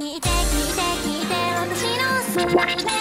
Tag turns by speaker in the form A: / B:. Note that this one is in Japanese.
A: 似て似て似て私の好き